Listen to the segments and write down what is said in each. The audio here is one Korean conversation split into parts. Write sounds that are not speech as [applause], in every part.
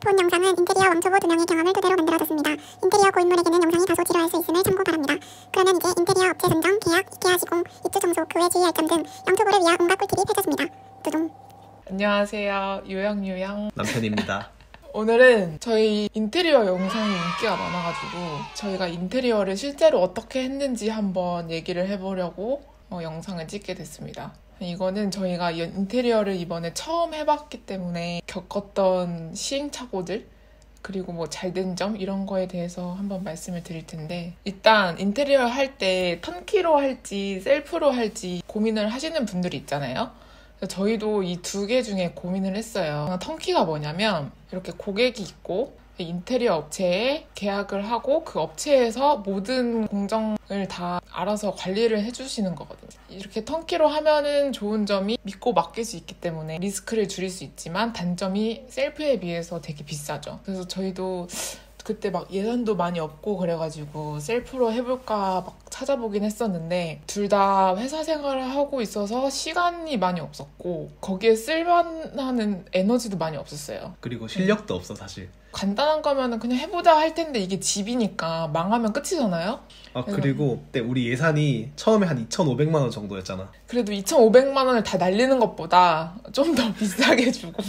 본 영상은 인테리어 왕초보 두 명의 경험을 토대로 만들어졌습니다. 인테리어 고인물에게는 영상이 다소 지루할 수 있음을 참고 바랍니다. 그러면 이제 인테리어 업체 선정, 계약, 이케아 시공, 입주 청소, 그외 주의할 점등 영초보를 위한 온갖 꿀팁이 펼쳐집니다. 두둥. 안녕하세요. 요양요양. 남편입니다. [laughs] 오늘은 저희 인테리어 영상이 인기가 많아가지고 저희가 인테리어를 실제로 어떻게 했는지 한번 얘기를 해보려고 어, 영상을 찍게 됐습니다. 이거는 저희가 이 인테리어를 이번에 처음 해봤기 때문에 겪었던 시행착오들 그리고 뭐 잘된 점 이런 거에 대해서 한번 말씀을 드릴 텐데 일단 인테리어 할 때 턴키로 할지 셀프로 할지 고민을 하시는 분들이 있잖아요. 저희도 이 두 개 중에 고민을 했어요. 턴키가 뭐냐면 이렇게 고객이 있고 인테리어 업체에 계약을 하고 그 업체에서 모든 공정을 다 알아서 관리를 해주시는 거거든요. 이렇게 턴키로 하면은 좋은 점이 믿고 맡길 수 있기 때문에 리스크를 줄일 수 있지만 단점이 셀프에 비해서 되게 비싸죠. 그래서 저희도 그때 막 예산도 많이 없고 그래가지고 셀프로 해볼까 막 찾아보긴 했었는데 둘 다 회사 생활을 하고 있어서 시간이 많이 없었고 거기에 쓸만하는 에너지도 많이 없었어요. 그리고 실력도 없어 사실. 간단한 거면은 그냥 해보자 할 텐데 이게 집이니까 망하면 끝이잖아요. 아 그리고 그때 우리 예산이 처음에 한 2,500만 원 정도였잖아. 그래도 2,500만 원을 다 날리는 것보다 좀 더 [laughs] 비싸게 주고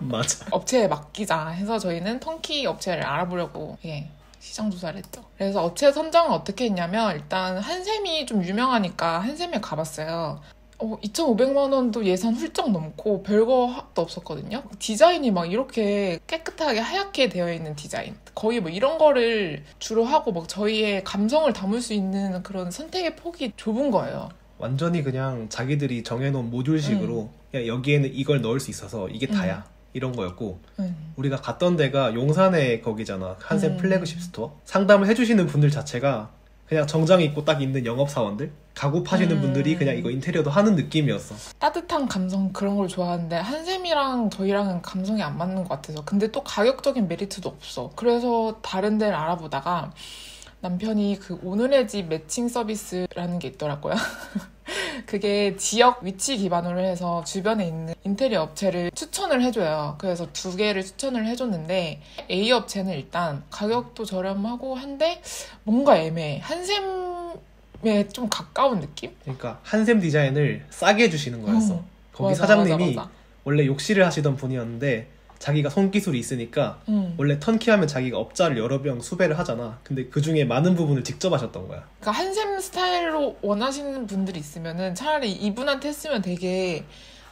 맞아. 업체에 맡기자 해서 저희는 턴키 업체를 알아보려고 예, 시장 조사를 했죠. 그래서 업체 선정은 어떻게 했냐면 일단 한샘이 좀 유명하니까 한샘에 가봤어요. 어, 2,500만 원도 예산 훌쩍 넘고 별거 도 없었거든요. 디자인이 막 이렇게 깨끗하게 하얗게 되어 있는 디자인. 거의 뭐 이런 거를 주로 하고 막 저희의 감성을 담을 수 있는 그런 선택의 폭이 좁은 거예요. 완전히 그냥 자기들이 정해놓은 모듈식으로 그냥 여기에는 이걸 넣을 수 있어서 이게 다야. 이런 거였고 음. 우리가 갔던 데가 용산에 거기잖아 한샘 음. 플래그십 스토어 상담을 해주시는 분들 자체가 그냥 정장 입고 딱 있는 영업사원들 가구 파시는 음. 분들이 그냥 이거 인테리어도 하는 느낌이었어. 따뜻한 감성 그런 걸 좋아하는데 한샘이랑 저희랑은 감성이 안 맞는 것 같아서. 근데 또 가격적인 메리트도 없어. 그래서 다른 데를 알아보다가 남편이 그 오늘의 집 매칭 서비스라는 게 있더라고요. [laughs] 그게 지역 위치 기반으로 해서 주변에 있는 인테리어 업체를 추천을 해줘요. 그래서 두 개를 추천을 해줬는데 A 업체는 일단 가격도 저렴하고 한데 뭔가 애매해. 한샘에 좀 가까운 느낌? 그러니까 한샘 디자인을 싸게 해주시는 거였어 음. 거기 맞아, 사장님이 맞아, 맞아. 원래 욕실을 하시던 분이었는데 자기가 손기술이 있으니까 음. 원래 턴키하면 자기가 업자를 여러 병 수배를 하잖아. 근데 그 중에 많은 부분을 직접 하셨던 거야. 그러니까 한샘 스타일로 원하시는 분들이 있으면은 차라리 이분한테 했으면 되게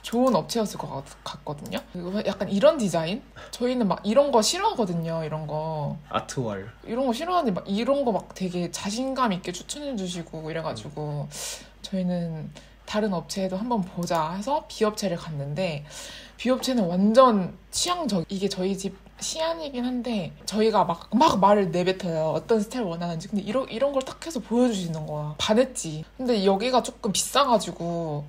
좋은 업체였을 것 같. 그리고 약간 이런 디자인? 저희는 막 이런 거 싫어하거든요. 이런 거. 아트월. 이런 거 싫어하는데 막 이런 거 막 되게 자신감 있게 추천해 주시고 이래가지고 저희는 다른 업체에도 한번 보자 해서 B업체를 갔는데 B업체는 완전 취향적 이게 저희 집 시안이긴 한데 저희가 막, 막 말을 내뱉어요. 어떤 스타일 원하는지. 근데 이런, 이런 걸딱 해서 보여주시는 거야. 반했지. 근데 여기가 조금 비싸가지고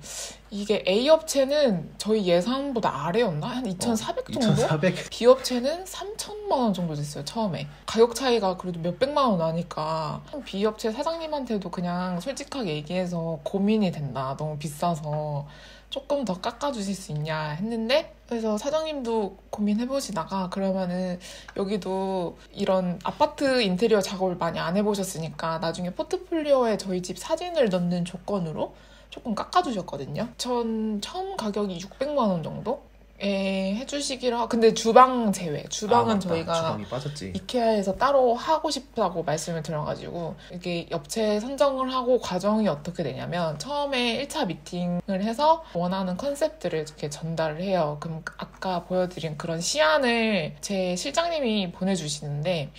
이게 A업체는 저희 예산보다 아래였나? 한 2,400 정도? 2,400. B업체는 3천만 원 정도 됐어요 처음에. 가격 차이가 그래도 몇백만 원 나니까. B업체 사장님한테도 그냥 솔직하게 얘기해서 고민이 된다 너무 비싸서 조금 더 깎아주실 수 있냐 했는데 그래서 사장님도 고민해보시다가 그러면은 여기도 이런 아파트 인테리어 작업을 많이 안 해보셨으니까 나중에 포트폴리오에 저희 집 사진을 넣는 조건으로 조금 깎아주셨거든요. 전 처음 가격이 600만 원 정도? 에 해주시기로 하고 근데 주방 제외 주방은 아. 저희가. 이케아에서 따로 하고 싶다고 말씀을 드려가지고 이게 업체 선정을 하고 과정이 어떻게 되냐면 처음에 1차 미팅을 해서 원하는 컨셉들을 이렇게 전달을 해요. 그럼 아까 보여드린 그런 시안을 제 실장님이 보내주시는데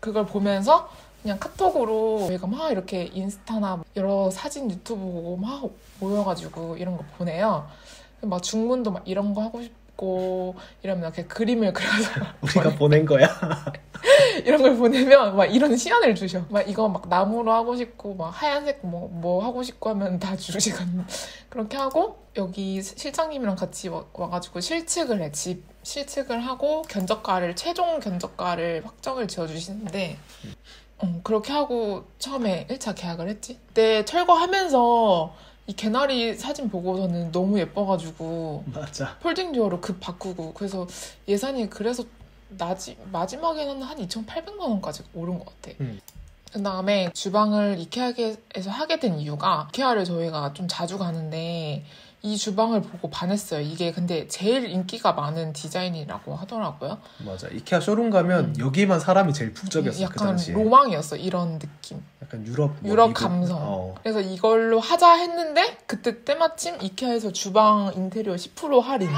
그걸 보면서 그냥 카톡으로 저희가 막 이렇게 인스타나 여러 사진 유튜브 보고 막 모여가지고 이런 거 보내요. 막 중문도 막 이런 거 하고 싶고 이러면 이렇게 그림을 그려서 [laughs] [laughs] 우리가 보낸 거야. [laughs] 이런 걸 보내면 막 이런 시안을 주셔. 막 이거 막 나무로 하고 싶고 막 하얀색 뭐, 뭐 하고 싶고 하면 다 주시거든. 그렇게 하고 여기 실장님이랑 같이 와, 와가지고 실측을 해. 집 실측을 하고 견적가를 최종 견적가를 확정을 지어주시는데 어, 그렇게 하고 처음에 1차 계약을 했지. 그때 철거하면서 이 개나리 사진 보고서는 너무 예뻐가지고 맞아. 폴딩 듀어로 급 바꾸고 그래서 예산이 그래서 나지, 마지막에는 한 2,800만 원까지 오른 것 같아. 음. 그 다음에 주방을 이케아에서 하게 된 이유가 이케아를 저희가 좀 자주 가는데 이 주방을 보고 반했어요. 이게 근데 제일 인기가 많은 디자인이라고 하더라고요. 맞아. 이케아 쇼룸 가면 음. 여기만 사람이 제일 북적였어 그 약간 당시에. 로망이었어. 이런 느낌. 약간 유럽 뭐 유럽 미국, 감성. 어. 그래서 이걸로 하자 했는데 그때 때마침 이케아에서 주방 인테리어 10% 할인.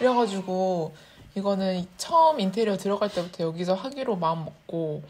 그래가지고 이거는 처음 인테리어 들어갈 때부터 여기서 하기로 마음 먹고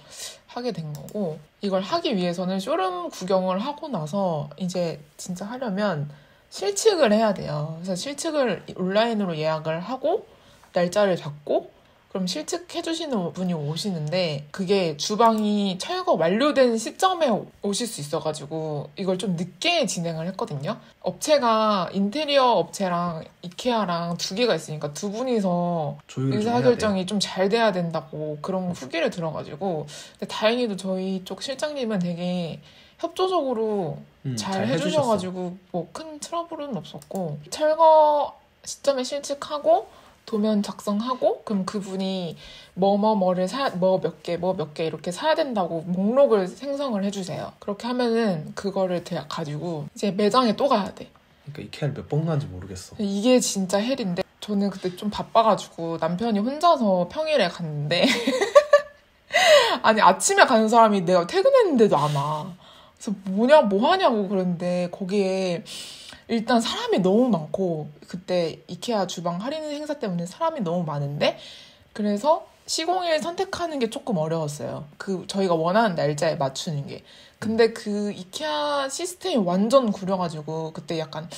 하게 된 거고 이걸 하기 위해서는 쇼룸 구경을 하고 나서 이제 진짜 하려면 실측을 해야 돼요. 그래서 실측을 온라인으로 예약을 하고 날짜를 잡고 그럼 실측해주시는 분이 오시는데 그게 주방이 철거 완료된 시점에 오- 오실 수 있어가지고 이걸 좀 늦게 진행을 했거든요. 업체가 인테리어 업체랑 이케아랑 두 개가 있으니까 두 분이서. 의사결정이 좀 잘 돼야 된다고 그런 후기를 들어가지고 근데 다행히도 저희 쪽 실장님은 되게 협조적으로 음, 잘, 해주셨어. 해주셔가지고 뭐 큰 트러블은 없었고 철거 시점에 실측하고 도면 작성하고 그럼 그분이 뭐 뭐 뭐를 사 뭐 몇 개 뭐 몇 개 이렇게 사야 된다고 목록을 생성을 해주세요. 그렇게 하면은 그거를 대- 가지고 이제 매장에 또 가야 돼. 그러니까 이케아를 몇 번 간지 모르겠어. 이게 진짜 헬인데 저는 그때 좀 바빠가지고 남편이 혼자서 평일에 갔는데 [laughs] 아니 아침에 가는 사람이 내가 퇴근했는데도 안 와. 그래서 뭐냐 뭐 하냐고 그러는데 거기에 일단 사람이 너무 많고 그때 이케아 주방 할인 행사 때문에 사람이 너무 많은데 그래서 시공일 선택하는 게 조금 어려웠어요. 그 저희가 원하는 날짜에 맞추는 게. 근데 그 이케아 시스템이 완전 구려가지고 그때 약간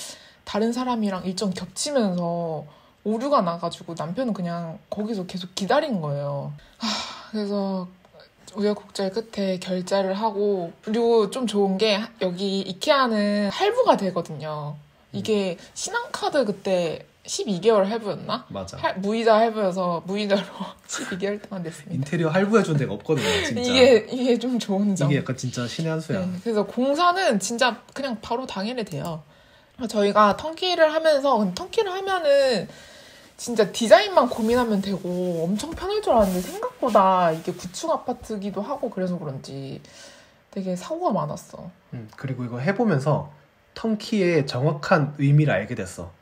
다른 사람이랑 일정 겹치면서 오류가 나가지고 남편은 그냥 거기서 계속 기다린 거예요. 하, 그래서 우여곡절 끝에 결제를 하고 그리고 좀 좋은 게 여기 이케아는 할부가 되거든요. 이게 신한카드 그때 12개월 할부였나? 맞아. 할- 무이자 할부여서 무이자로 [laughs] 12개월 동안 냈습니다. 인테리어 할부해준 데가 없거든요, 진짜. 이게 이게 좀 좋은 점. 이게 약간 진짜 신의 한 수야. 네, 그래서 공사는 진짜 그냥 바로 당일에 돼요. 저희가 턴키를 하면서 턴키를 하면은 진짜 디자인만 고민하면 되고 엄청 편할 줄 알았는데 생각보다 이게 구축 아파트기도 하고 그래서 그런지 되게 사고가 많았어. 음, 그리고 이거 해보면서 턴키의 정확한 의미를 알게 됐어.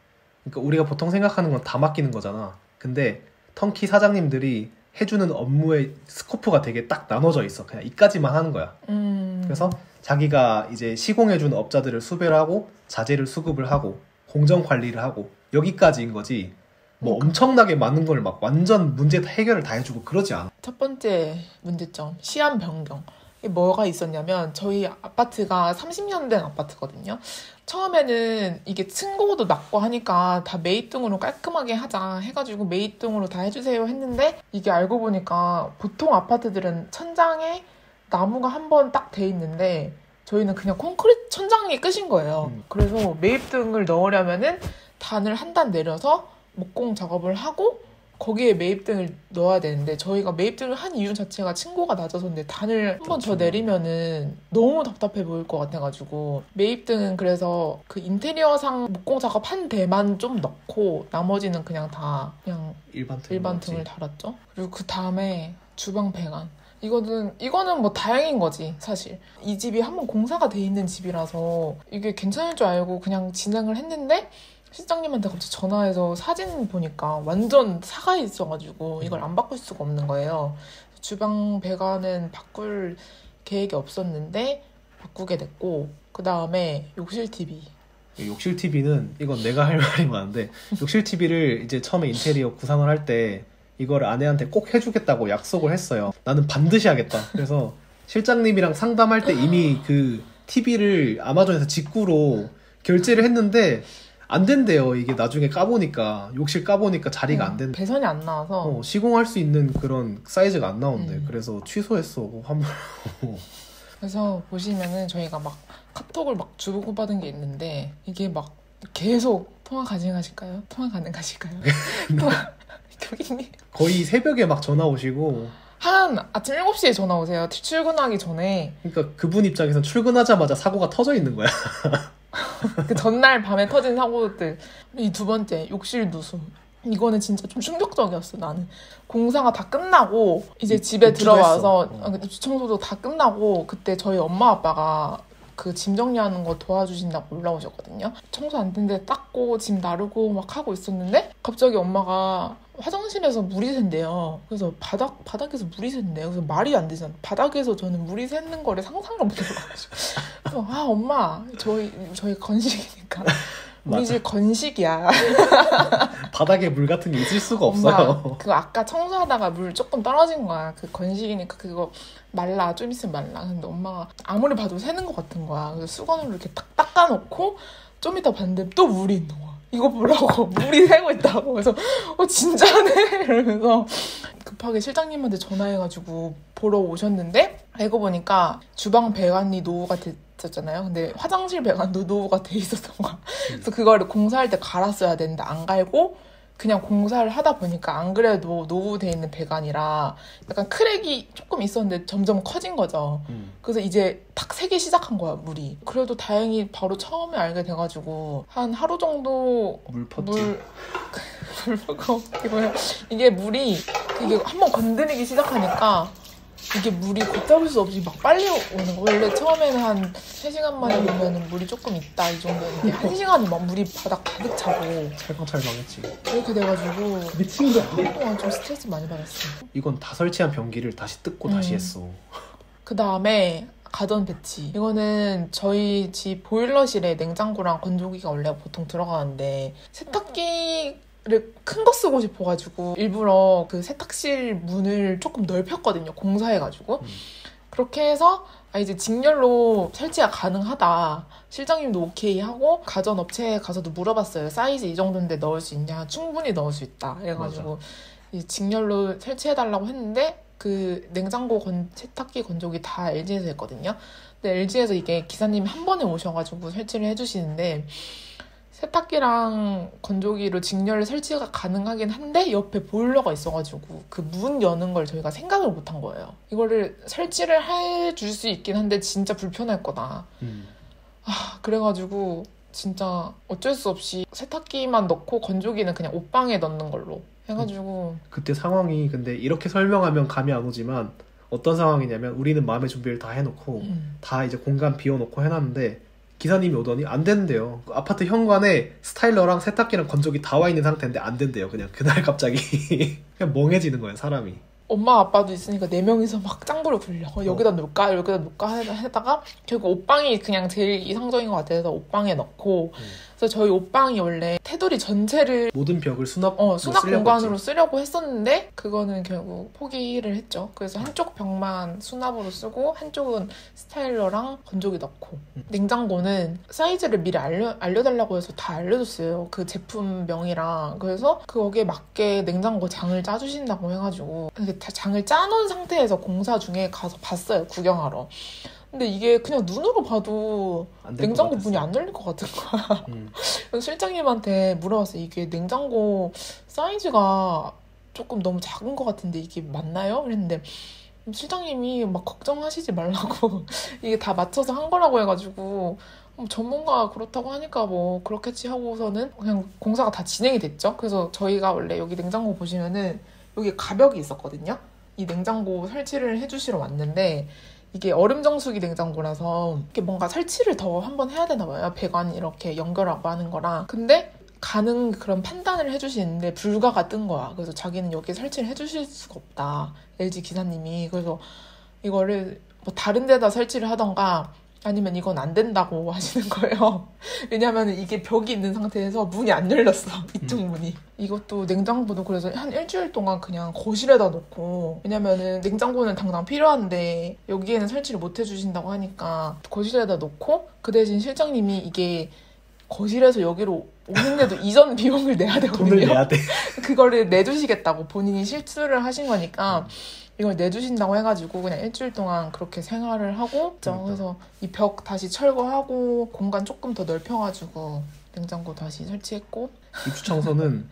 그러니까 우리가 보통 생각하는 건 다 맡기는 거잖아. 근데 턴키 사장님들이 해주는 업무의 스코프가 되게 딱 나눠져 있어. 그냥 이까지만 하는 거야. 음. 그래서 자기가 이제 시공해준 업자들을 수배를 하고 자재를 수급을 하고 공정 관리를 하고 여기까지인 거지. 뭐 음. 엄청나게 많은 걸 막 완전 문제 해결을 다 해주고 그러지 않아. 첫 번째 문제점 시한 변경. 이게 뭐가 있었냐면 저희 아파트가 30년 된 아파트거든요. 처음에는 이게 층고도 낮고 하니까 다 매입등으로 깔끔하게 하자 해가지고 매입등으로 다 해주세요 했는데 이게 알고 보니까 보통 아파트들은 천장에 나무가 한 번 딱 돼 있는데 저희는 그냥 콘크리트 천장이 끝인 거예요. 음. 그래서 매입등을 넣으려면은 단을 한 단 내려서 목공 작업을 하고 거기에 매입등을 넣어야 되는데 저희가 매입등을 한 이유 자체가 층고가 낮아서인데 단을 한 번더 그렇죠. 내리면은 너무 답답해 보일 것 같아가지고 매입등은 그래서 그 인테리어상 목공 작업 한 대만 좀 넣고 나머지는 그냥 다 그냥 일반 등. 일반 등을 달았죠. 그리고 그 다음에 주방 배관. 이거는 이거는 뭐 다행인 거지 사실. 이 집이 한번 공사가 돼 있는 집이라서 이게 괜찮을 줄 알고 그냥 진행을 했는데 실장님한테 갑자기 전화해서 사진 보니까 완전 사가 있어가지고 이걸 안 바꿀 수가 없는 거예요. 주방 배관은 바꿀 계획이 없었는데 바꾸게 됐고 그 다음에 욕실 TV. 욕실 TV는 이건 내가 할 말이 많은데 욕실 TV를 이제 처음에 인테리어 구상을 할 때 이걸 아내한테 꼭 해주겠다고 약속을 했어요. 나는 반드시 하겠다. 그래서 실장님이랑 상담할 때 이미 그 TV를 아마존에서 직구로 결제를 했는데 안 된대요. 이게 나중에 까보니까 욕실 까보니까 자리가 안 된대. 배선이 안 나와서 어, 시공할 수 있는 그런 사이즈가 안 나온대. 음. 그래서 취소했어. 환불. [laughs] 그래서 보시면은 저희가 막 카톡을 막 주고받은 게 있는데 이게 막 계속 통화 가능하실까요? 통화 가능하실까요? [laughs] 통화 [laughs] 교기님 거의 새벽에 막 전화 오시고 한 아침 7시에 전화 오세요. 출근하기 전에 그러니까 그분 입장에선 출근하자마자 사고가 터져 있는 거야. 그 전날 밤에 터진 사고들 이 두 번째 욕실 누수 이거는 진짜 좀 충격적이었어 나는 공사가 다 끝나고 이제 입- 집에 들어와서 했어. 어. 아, 입주 청소도 다 끝나고 그때 저희 엄마 아빠가 그 짐 정리하는 거 도와주신다고 올라오셨거든요 청소 안 된데 닦고 짐 나르고 막 하고 있었는데 갑자기 엄마가 화장실에서 물이 샌대요. 그래서 바닥 바닥에서 물이 샌대요. 그래서 말이 안 되잖아. 바닥에서 저는 물이 새는 거를 상상을 못 해가지고. 그래서 아 엄마 저희 저희 건식이니까. 우리. 집 건식이야. 바닥에 물 같은 게 있을 수가 엄마 없어요. 그거 아까 청소하다가 물 조금 떨어진 거야. 그 건식이니까 그거 말라 좀 있으면 말라. 근데 엄마가 아무리 봐도 새는 것 같은 거야. 그래서 수건으로 이렇게 딱 닦아놓고 좀 이따 봤는데 또 물이 있는 거야 이거 보라고 [laughs] 물이 새고 있다고. 그래서 어 진짜네. 이러면서 급하게 실장님한테 전화해가지고 보러 오셨는데 알고 보니까 주방 배관이 노후가 됐었잖아요. 근데 화장실 배관도 노후가 돼 있었던 거야. 그래서 그거를 공사할 때 갈았어야 되는데 안 갈고 그냥 공사를 하다 보니까 안 그래도 노후돼 있는 배관이라 약간 크랙이 조금 있었는데 점점 커진 거죠. 음. 그래서 이제 탁 새기 시작한 거야 물이. 그래도 다행히 바로 처음에 알게 돼가지고 한 하루 정도 물 퍼지. 물 [laughs] 물고 이거 이게 물이 이게 한번 건드리기 시작하니까 이게 물이 걷잡을 수 없이 막 빨리 오는 거. 원래 처음에는 한 3시간 만에 보면 물이 조금 있다 이 정도였는데 한 시간이 막 물이 바닥 가득 차고 찰컹찰컹했지. 이렇게 돼가지고 미친 거? 한동안 좀 스트레스 많이 받았어요. 이건 다 설치한 변기를 다시 뜯고 다시 음. 했어. 그 다음에 가전 배치. 이거는 저희 집 보일러실에 냉장고랑 건조기가 원래 보통 들어가는데 세탁기를 큰 거 쓰고 싶어가지고 일부러 그 세탁실 문을 조금 넓혔거든요. 공사해가지고. 음. 그렇게 해서 아, 이제 직렬로 설치가 가능하다. 실장님도 오케이 하고 가전 업체에 가서도 물어봤어요. 사이즈 이 정도인데 넣을 수 있냐? 충분히 넣을 수 있다. 해가지고 이 직렬로 설치해달라고 했는데 그 냉장고 건, 세탁기 건조기 다 LG에서 했거든요. 근데 LG에서 이게 기사님이 한 번에 오셔가지고 설치를 해주시는데 세탁기랑 건조기로 직렬 설치가 가능하긴 한데 옆에 보일러가 있어가지고 그 문 여는 걸 저희가 생각을 못 한 거예요. 이거를 설치를 해줄 수 있긴 한데 진짜 불편할 거다. 음. 아, 그래가지고 진짜 어쩔 수 없이 세탁기만 넣고 건조기는 그냥 옷방에 넣는 걸로 해가지고 그때 상황이 근데 이렇게 설명하면 감이 안 오지만 어떤 상황이냐면 우리는 마음의 준비를 다 해놓고 음. 다 이제 공간 비워놓고 해놨는데 기사님이 오더니 안 된대요. 그 아파트 현관에 스타일러랑 세탁기랑 건조기 다 와 있는 상태인데 안 된대요. 그냥 그날 갑자기 [laughs] 그냥 멍해지는 거예요 사람이. 엄마 아빠도 있으니까 네 명이서 막 짱구를 굴려 어, 여기다 놓을까 여기다 놓을까 해- 하다가 결국 옷방이 그냥 제일 이상적인 것 같아서 옷방에 넣고 음. 그래서 저희 옷방이 원래 테두리 전체를 모든 벽을 수납 어, 수납 쓰려고 공간으로 했지. 쓰려고 했었는데 그거는 결국 포기를 했죠. 그래서 한쪽 벽만 수납으로 쓰고 한쪽은 스타일러랑 건조기 넣고 음. 냉장고는 사이즈를 미리 알려, 알려달라고 해서 다 알려줬어요. 그 제품명이랑 그래서 거기에 맞게 냉장고 장을 짜주신다고 해가지고 장을 짜놓은 상태에서 공사 중에 가서 봤어요. 구경하러. 근데 이게 그냥 눈으로 봐도 냉장고. 문이 안 열릴 것 같은 거야. 음. [laughs] 실장님한테 물어봤어요. 이게 냉장고 사이즈가 조금 너무 작은 것 같은데 이게 맞나요? 그랬는데 실장님이 막 걱정하시지 말라고 [laughs] 이게 다 맞춰서 한 거라고 해가지고 어, 전문가 그렇다고 하니까 뭐 그렇겠지 하고서는 그냥 공사가 다 진행이 됐죠. 그래서 저희가 원래 여기 냉장고 보시면은 여기 가벽이 있었거든요. 이 냉장고 설치를 해주시러 왔는데 이게 얼음 정수기 냉장고라서 이렇게 뭔가 설치를 더 한번 해야 되나 봐요. 배관 이렇게 연결하고 하는 거랑. 근데 가능 그런 판단을 해주시는데 불가가 뜬 거야. 그래서 자기는 여기 설치를 해주실 수가 없다. LG 기사님이. 그래서 이거를 뭐 다른 데다 설치를 하던가 아니면 이건 안 된다고 [laughs] 하시는 거예요. 왜냐면 이게 벽이 있는 상태에서 문이 안 열렸어. [laughs] 이쪽 문이. 이것도 냉장고도 그래서 한 일주일 동안 그냥 거실에다 놓고 왜냐면은 냉장고는 당장 필요한데 여기에는 설치를 못 해주신다고 하니까 거실에다 놓고 그 대신 실장님이 이게 거실에서 여기로 오는데도 [laughs] 이전 비용을 내야 되거든요. 돈을 내야 돼. 그거를 내주시겠다고 본인이 실수를 하신 거니까 이걸 내주신다고 해가지고 그냥 일주일 동안 그렇게 생활을 하고. 그러니까. 그래서 이 벽 다시 철거하고 공간 조금 더 넓혀가지고 냉장고 다시 설치했고 입주 청소는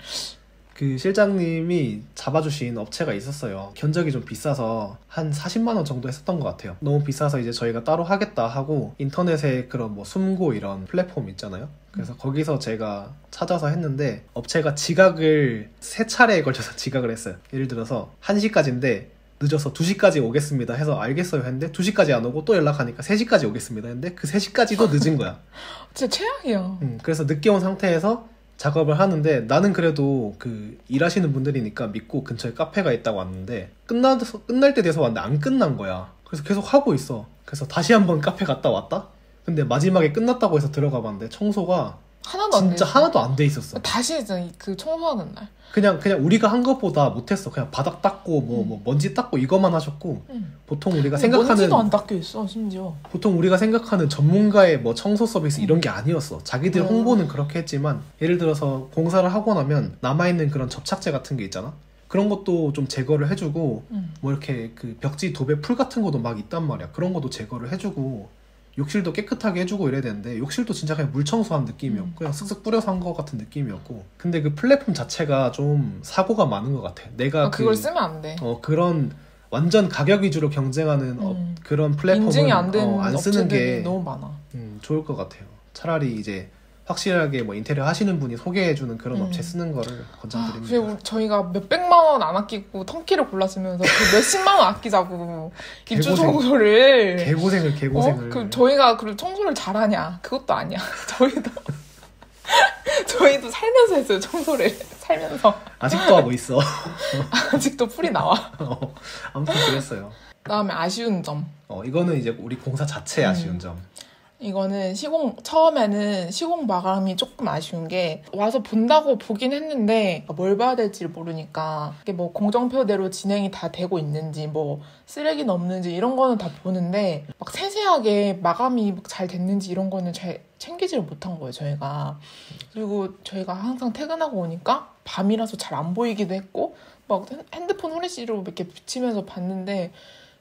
그 실장님이 잡아주신 업체가 있었어요. 견적이 좀 비싸서 한 40만 원 정도 했었던 것 같아요. 너무 비싸서 이제 저희가 따로 하겠다 하고 인터넷에 그런 뭐 숨고 이런 플랫폼 있잖아요. 그래서 거기서 제가 찾아서 했는데 업체가 지각을 세 차례에 걸쳐서 [laughs] 지각을 했어요. 예를 들어서 1시까지인데 늦어서 2시까지 오겠습니다 해서 알겠어요 했는데 2시까지 안 오고 또 연락하니까 3시까지 오겠습니다 했는데 그 3시까지도 늦은 거야. [laughs] 진짜 최악이야. 음, 그래서 늦게 온 상태에서 작업을 하는데 나는 그래도 그 일하시는 분들이니까 믿고 근처에 카페가 있다고 왔는데 끝나 끝날 때 돼서 왔는데 안 끝난 거야. 그래서 계속 하고 있어. 그래서 다시 한번 카페 갔다 왔다. 근데 마지막에 끝났다고 해서 들어가 봤는데 청소가 하나도 안 돼. 진짜 하나도 안 돼 있었어. 다시 했잖아. 그 청소하는 날. 그냥 그냥 우리가 한 것보다 못했어. 그냥 바닥 닦고 뭐, 뭐 먼지 닦고 이것만 하셨고 응. 보통 우리가 생각하는 먼지도 안 닦여 있어 심지어. 보통 우리가 생각하는 전문가의 뭐 청소 서비스 이런 게 아니었어. 자기들 음. 홍보는 그렇게 했지만 예를 들어서 공사를 하고 나면 남아 있는 그런 접착제 같은 게 있잖아. 그런 것도 좀 제거를 해주고 응. 뭐 이렇게 그 벽지 도배 풀 같은 것도 막 있단 말이야. 그런 것도 제거를 해주고 욕실도 깨끗하게 해주고 이래야 되는데 욕실도 진짜 그냥 물 청소한 느낌이었고 음. 그냥 쓱쓱 뿌려서 한 것 같은 느낌이었고 근데 그 플랫폼 자체가 좀 사고가 많은 것 같아. 내가 아, 그걸 쓰면 안 돼. 어 그런 완전 가격 위주로 경쟁하는 어, 음. 그런 플랫폼은 인증이 안된 어, 안 쓰는 게 너무 많아. 음, 좋을 것 같아요. 차라리 이제 확실하게 뭐 인테리어 하시는 분이 소개해주는 그런 음. 업체 쓰는 거를 아, 권장드립니다. 그래 우리- 저희가 몇 백만 원 안 아끼고 턴키를 골랐으면서 그 몇십만 원 아끼자고 입주. 청소를 개고생을 개고생을 어? 그 저희가 그 청소를 잘하냐? 그것도 아니야. [laughs] 저희도 저희도 살면서 했어요 청소를 [laughs] 살면서 아직도 하고 있어. [laughs] 아직도 풀이 나와. 어, 아무튼 그랬어요. 그다음에 아쉬운 점. 어, 이거는 이제 우리 공사 자체의 음. 아쉬운 점. 이거는 시공 처음에는 시공 마감이 조금 아쉬운 게 와서 본다고 보긴 했는데 뭘 봐야 될지 모르니까 이게 뭐 공정표대로 진행이 다 되고 있는지 뭐 쓰레기는 없는지 이런 거는 다 보는데 막 세세하게 마감이 막 잘 됐는지 이런 거는 잘 챙기지를 못한 거예요 저희가. 그리고 저희가 항상 퇴근하고 오니까 밤이라서 잘 안 보이기도 했고 막 핸- 핸드폰 후레쉬로 이렇게 비치면서 봤는데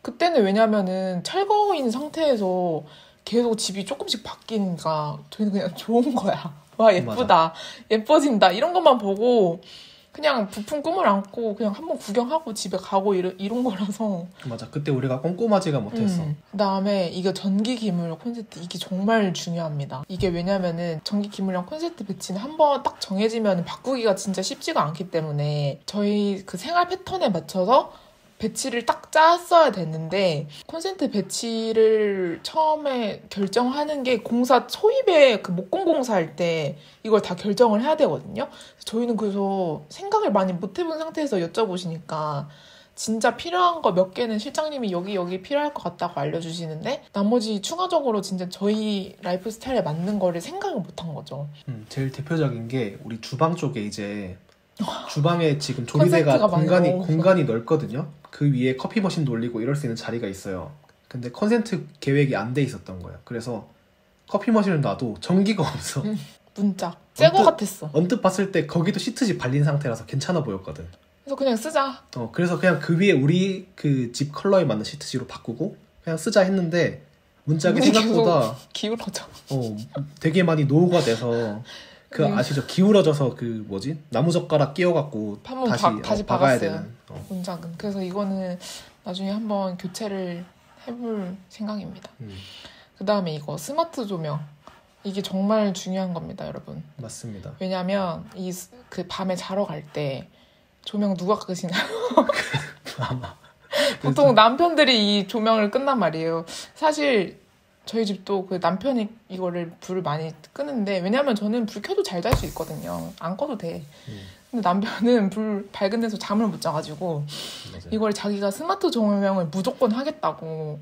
그때는 왜냐면은 철거인 상태에서 계속 집이 조금씩 바뀌니까 저희는 그냥 [laughs] 좋은 거야. 와 예쁘다, 예뻐진다 이런 것만 보고 그냥 부푼 꿈을 안고 그냥 한번 구경하고 집에 가고 이런, 이런 거라서 맞아. 그때 우리가 꼼꼼하지가 못했어. 음. 그다음에 이게 전기 기물 콘센트 이게 정말 중요합니다. 이게 왜냐면은 전기 기물이랑 콘센트 배치는 한번 딱 정해지면 바꾸기가 진짜 쉽지가 않기 때문에 저희 그 생활 패턴에 맞춰서 배치를 딱 짰어야 됐는데 콘센트 배치를 처음에 결정하는 게 공사 초입에 그 목공 공사할 때 이걸 다 결정을 해야 되거든요. 저희는 그래서 생각을 많이 못 해본 상태에서 여쭤보시니까 진짜 필요한 거 몇 개는 실장님이 여기 여기 필요할 것 같다고 알려주시는데 나머지 추가적으로 진짜 저희 라이프 스타일에 맞는 거를 생각을 못 한 거죠. 음, 제일 대표적인 게 우리 주방 쪽에 이제 주방에 지금 조리대가 공간이. 공간이 넓거든요. 그 위에 커피 머신 돌리고 이럴 수 있는 자리가 있어요. 근데 콘센트 계획이 안 돼 있었던 거예요. 그래서 커피 머신을 놔도 전기가 [laughs] 없어. 음. 문짝 새거 같았어. 언뜻 봤을 때 거기도 시트지 발린 상태라서 괜찮아 보였거든. 그래서 그냥 쓰자. 어, 그래서 그냥 그 위에 우리 그 집 컬러에 맞는 시트지로 바꾸고 그냥 쓰자 했는데 문짝이 생각보다 [laughs] 기울어져. 어, 되게 많이 노후가 돼서 그 음. 아시죠? 기울어져서 그 뭐지? 나무 젓가락 끼워갖고 한번 다시, 박- 다시 어, 박아야. 되는. 어, 문작은. 그래서 이거는 나중에 한번 교체를 해볼 생각입니다. 음, 그 다음에 이거 스마트 조명. 이게 정말 중요한 겁니다, 여러분. 맞습니다. 왜냐면 이 그 밤에 자러 갈 때 조명 누가 끄시나요? [laughs] 아마 [laughs] 보통 남편들이 이 조명을 끈단 말이에요. 사실 저희 집도 그 남편이 이거를 불을 많이 끄는데 왜냐면 저는 불 켜도 잘 잘 수 있거든요. 안 꺼도 돼. 음, 근데 남편은 불 밝은 데서 잠을 못 자가지고 맞아요. 이걸 자기가 스마트 조명을 무조건 하겠다고.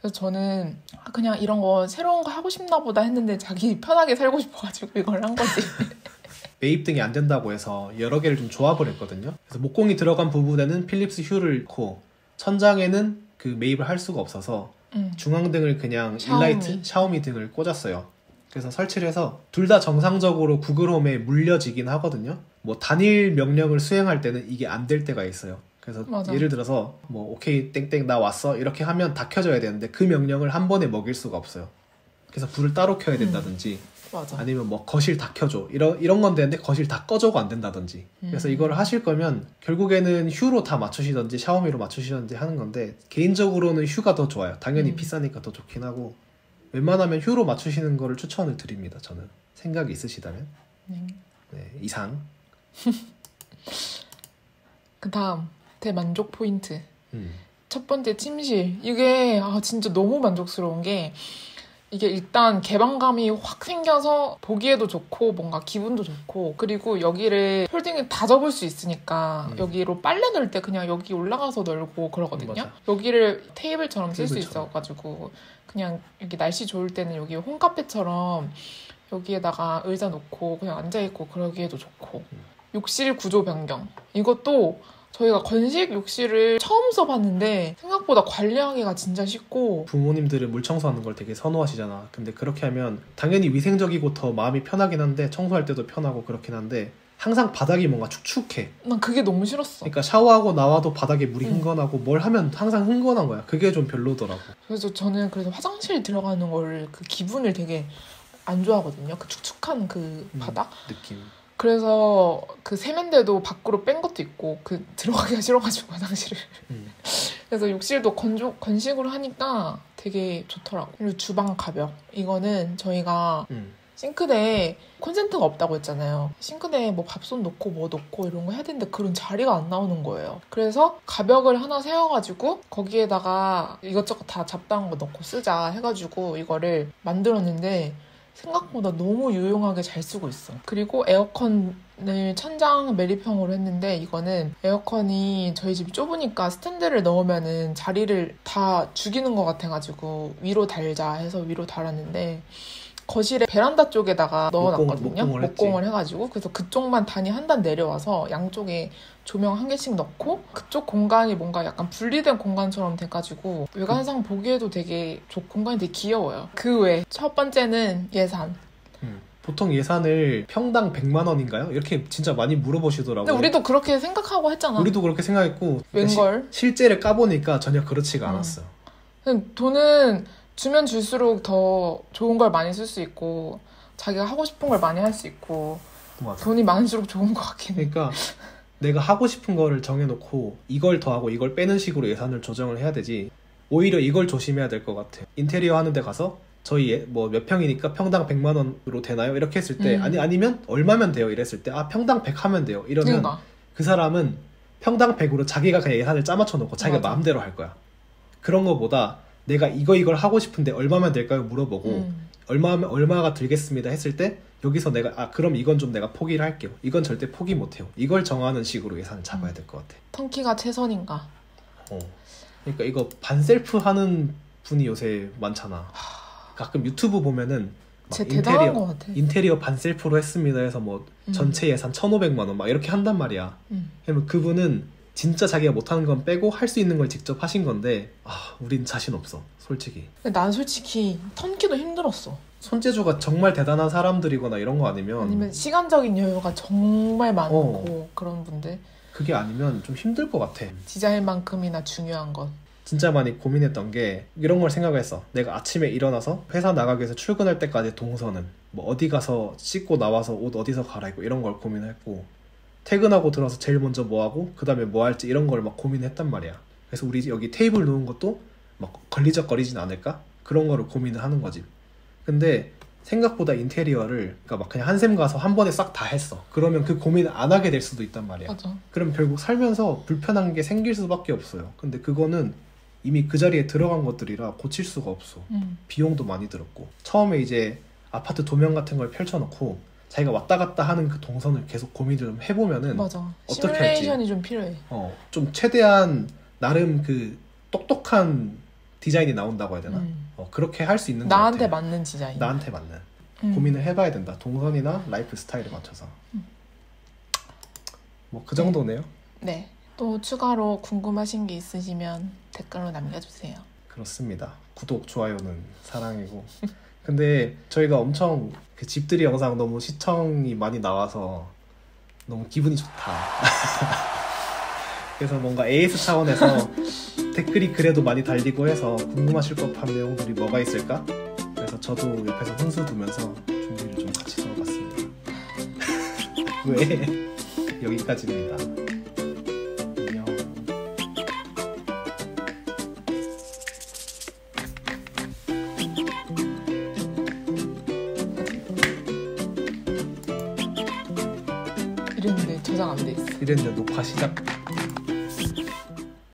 그래서 저는 아, 그냥 이런 거 새로운 거 하고 싶나 보다 했는데 자기 편하게 살고 싶어가지고 이걸 한 거지. [laughs] 매입 등이 안 된다고 해서 여러 개를 좀 조합을 했거든요. 그래서 목공이 들어간 부분에는 필립스 휴를 넣고 천장에는 그 매입을 할 수가 없어서 음. 중앙등을 그냥 샤오미. 일라이트 샤오미 등을 꽂았어요. 그래서 설치를 해서 둘 다 정상적으로 구글홈에 물려지긴 하거든요. 뭐 단일 명령을 수행할 때는 이게 안 될 때가 있어요. 그래서 맞아. 예를 들어서 뭐 오케이 땡땡 나 왔어 이렇게 하면 다 켜져야 되는데 그 명령을 한 번에 먹일 수가 없어요. 그래서 불을 따로 켜야 된다든지 맞아. 아니면 뭐 거실 다 켜줘 이런 이런 건 되는데 거실 다 꺼줘가 안 된다든지 그래서 음. 이걸 하실 거면 결국에는 휴로 다 맞추시던지 샤오미로 맞추시던지 하는 건데 개인적으로는 휴가 더 좋아요 당연히 음. 비싸니까 더 좋긴 하고 웬만하면 휴로 맞추시는 거를 추천을 드립니다 저는 생각이 있으시다면 네. 네, 이상 [laughs] 그 다음 대만족 포인트. 음. 첫 번째 침실. 이게 아, 진짜 너무 만족스러운 게 이게 일단 개방감이 확 생겨서 보기에도 좋고 뭔가 기분도 좋고 그리고 여기를 폴딩을 다 접을 수 있으니까 음. 여기로 빨래 넣을 때 그냥 여기 올라가서 널고 그러거든요. 맞아. 여기를 테이블처럼 쓸 수. 있어가지고 그냥 여기 날씨 좋을 때는 여기 홈카페처럼 여기에다가 의자 놓고 그냥 앉아있고 그러기에도 좋고 음. 욕실 구조 변경 이것도 저희가 건식 욕실을 처음 써봤는데 생각보다 관리하기가 진짜 쉽고 부모님들은 물 청소하는 걸 되게 선호하시잖아. 근데 그렇게 하면 당연히 위생적이고 더 마음이 편하긴 한데 청소할 때도 편하고 그렇긴 한데 항상 바닥이 뭔가 축축해. 난 그게 너무 싫었어. 그러니까 샤워하고 나와도 바닥에 물이 응. 흥건하고 뭘 하면 항상 흥건한 거야. 그게 좀 별로더라고. 그래서 저는 그래서 화장실 들어가는 걸 그 기분을 되게 안 좋아하거든요. 그 축축한 그 음. 바닥. 느낌. 그래서 그 세면대도 밖으로 뺀 것도 있고 그 들어가기가 [laughs] 싫어가지고 화장실을. 음. 그래서 욕실도 건조, 건식으로 하니까 되게 좋더라고. 그리고 주방 가벽. 이거는 저희가 음. 싱크대에 콘센트가 없다고 했잖아요. 싱크대에 뭐 밥솥 놓고 뭐 놓고 이런 거 해야 되는데 그런 자리가 안 나오는 거예요. 그래서 가벽을 하나 세워가지고 거기에다가 이것저것 다 잡다한 거 넣고 쓰자 해가지고 이거를 만들었는데 생각보다 너무 유용하게 잘 쓰고 있어. 그리고 에어컨을 천장 매립형으로 했는데 이거는 에어컨이 저희 집이 좁으니까 스탠드를 넣으면은 자리를 다 죽이는 것 같아가지고 위로 달자 해서 위로 달았는데 거실에 베란다 쪽에다가 넣어놨거든요. 목공을. 목공을 해가지고 그래서 그쪽만 단이 한 단 내려와서 양쪽에 조명 한 개씩 넣고 그쪽 공간이 뭔가 약간 분리된 공간처럼 돼가지고 외관상 보기에도 되게 저 공간이 되게 귀여워요. 그 외 첫 번째는 예산. 음. 보통 예산을 평당 100만 원인가요? 이렇게 진짜 많이 물어보시더라고요. 근데 우리도 그렇게 생각하고 했잖아. 우리도 그렇게 생각했고 웬걸? 시- 실제를 까보니까 전혀 그렇지가 음. 않았어요. 돈은 주면 줄수록 더 좋은 걸 많이 쓸 수 있고 자기가 하고 싶은 걸 많이 할 수 있고 맞아. 돈이 많을수록 좋은 것 같긴 해. 그러니까 내가 하고 싶은 거를 정해놓고 이걸 더하고 이걸 빼는 식으로 예산을 조정을 해야 되지 오히려 이걸 조심해야 될 것 같아요 인테리어 하는데 가서 저희 뭐 몇 평이니까 평당 100만 원으로 되나요? 이렇게 했을 때 음. 아니 아니면 얼마면 돼요? 이랬을 때 아 평당 100 하면 돼요 이러면 그러니까 그 사람은 평당 100으로 자기가 그냥 예산을 짜맞춰 놓고 자기가 맞아. 마음대로 할 거야 그런 거보다 내가 이거 이걸 하고 싶은데 얼마면 될까요? 물어보고 음. 얼마면 얼마가 들겠습니다 했을 때 여기서 내가 아 그럼 이건 좀 내가 포기를 할게요. 이건 절대 포기 못해요. 이걸 정하는 식으로 예산을 잡아야 음. 될것 같아. 턴키가 최선인가? 어. 그러니까 이거 반셀프 하는 분이 요새 많잖아. 가끔 유튜브 보면은 인테리어. 인테리어 반셀프로 했습니다 해서 뭐 음. 전체 예산 1,500만 원 막 이렇게 한단 말이야. 음. 그러면 그분은 진짜 자기가 못하는 건 빼고 할 수 있는 걸 직접 하신 건데 아 우린 자신 없어 솔직히. 난 솔직히 턴키도 힘들었어. 손재주가 정말 대단한 사람들이거나 이런 거 아니면 아니면 시간적인 여유가 정말 많고 그런 분들 그게 아니면 좀 힘들 것 같아. 디자인만큼이나 중요한 건. 진짜 많이 고민했던 게 이런 걸 생각했어. 내가 아침에 일어나서 회사 나가기 위해서 출근할 때까지 동선은 뭐 어디 가서 씻고 나와서 옷 어디서 갈아입고 이런 걸 고민했고 퇴근하고 들어서 제일 먼저 뭐 하고 그 다음에 뭐 할지 이런 걸 막 고민했단 말이야. 그래서 우리 여기 테이블 놓은 것도 막 걸리적거리진 않을까? 그런 거를 고민을 하는 거지. 근데 생각보다 인테리어를 그러니까 막 그냥 한샘 가서 한 번에 싹 다 했어. 그러면 그 고민을 안 하게 될 수도 있단 말이야. 맞아. 그럼 결국 살면서 불편한 게 생길 수밖에 없어요. 근데 그거는 이미 그 자리에 들어간 것들이라 고칠 수가 없어. 음. 비용도 많이 들었고. 처음에 이제 아파트 도면 같은 걸 펼쳐놓고 자기가 왔다 갔다 하는 그 동선을 계속 고민을 좀 해보면은 맞아. 어떻게 시뮬레이션이 좀 필요해. 어, 좀 최대한 나름 그 똑똑한 디자인이 나온다고 해야 되나? 음. 어, 그렇게 할 수 있는 것 나한테. 맞는 디자인. 나한테 맞는 음. 고민을 해봐야 된다. 동선이나 라이프 스타일에 맞춰서. 뭐그 정도네요. 네. 또 추가로 궁금하신 게 있으시면 댓글로 남겨주세요. 그렇습니다. 구독, 좋아요는 사랑이고. [laughs] 근데 저희가 엄청 그 집들이 영상 너무 시청이 많이 나와서 너무 기분이 좋다. [laughs] 그래서 뭔가 AS 차원에서 댓글이 그래도 많이 달리고 해서 궁금하실 법한 내용들이 뭐가 있을까? 그래서 저도 옆에서 훈수 두면서 준비를 좀 같이 써봤습니다. [laughs] 왜? 여기까지입니다. 1회년 녹화 시작.